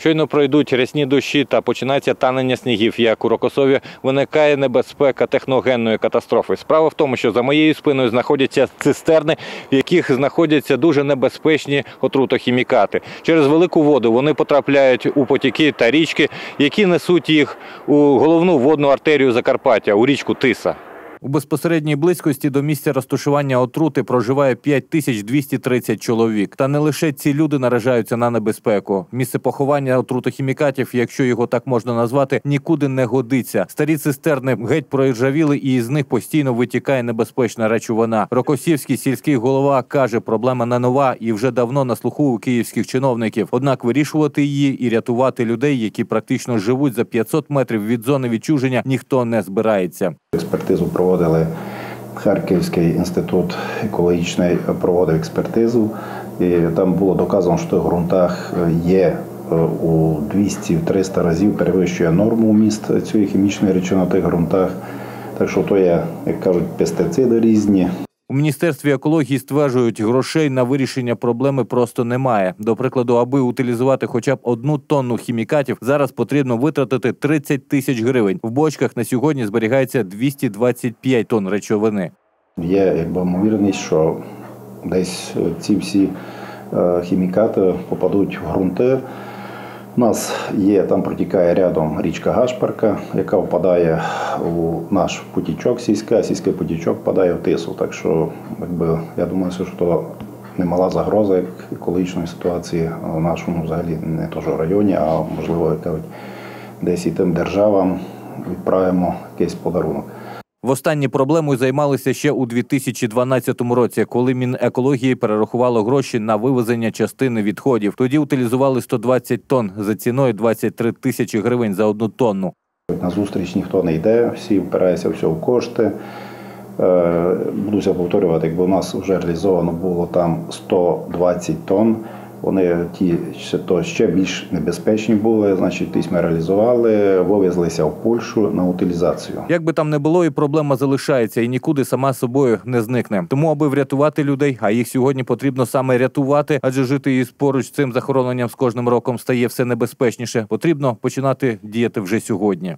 Щойно пройдуть рясні дощі та починається танення снігів. Як у Рокосові виникає небезпека техногенної катастрофи. Справа в тому, що за моєю спиною знаходяться цистерни, в яких знаходяться дуже небезпечні отрутохімікати. Через велику воду вони потрапляють у потіки та річки, які несуть їх у головну водну артерію Закарпаття, у річку Тиса. У безпосередній близькості до місця розташування отрути проживає 5230 чоловік. Та не лише ці люди наражаються на небезпеку. Місце поховання отрутохімікатів, якщо його так можна назвати, нікуди не годиться. Старі цистерни геть проіржавіли, і із них постійно витікає небезпечна речовина. Рокосівський сільський голова каже, проблема не нова і вже давно на слуху у київських чиновників. Однак вирішувати її і рятувати людей, які практично живуть за 500 метрів від зони відчуження, ніхто не збирається. Експертизу проводили Харківський інститут екологічний проводив експертизу, і там було доказано, що в ґрунтах є е, у 200-300 разів перевищує норму міст цієї хімічної речовини на тих ґрунтах. Так що то є, як кажуть, пестициди різні. У міністерстві екології стверджують, грошей на вирішення проблеми просто немає. До прикладу, аби утилізувати хоча б одну тонну хімікатів, зараз потрібно витратити 30 тисяч гривень. В бочках на сьогодні зберігається 225 тонн речовини. Є якби ймовірність, що десь ці всі е, хімікати попадуть в ґрунти. У нас є, там протікає рядом річка Гашпарка, яка впадає у наш потічок сільська, сільський потічок впадає в тису. Так що, якби, я думаю, що немала загроза як екологічної ситуації в нашому взагалі не то що районі, а можливо, десь і тим державам відправимо якийсь подарунок. Востаннє проблемою займалися ще у 2012 році, коли Мінекології перерахувало гроші на вивезення частини відходів. Тоді утилізували 120 тонн за ціною 23 тисячі гривень за одну тонну. На зустріч ніхто не йде, всі впираються все в кошти. Е, Будуся повторювати, якби у нас вже реалізовано було там 120 тонн. Вони ті ще то ще більш небезпечні були. Значить, ті ми реалізували, вивезлися в Польщу на утилізацію. Як би там не було, і проблема залишається і нікуди сама собою не зникне. Тому, аби врятувати людей, а їх сьогодні потрібно саме рятувати, адже жити із поруч цим захороненням з кожним роком стає все небезпечніше. Потрібно починати діяти вже сьогодні.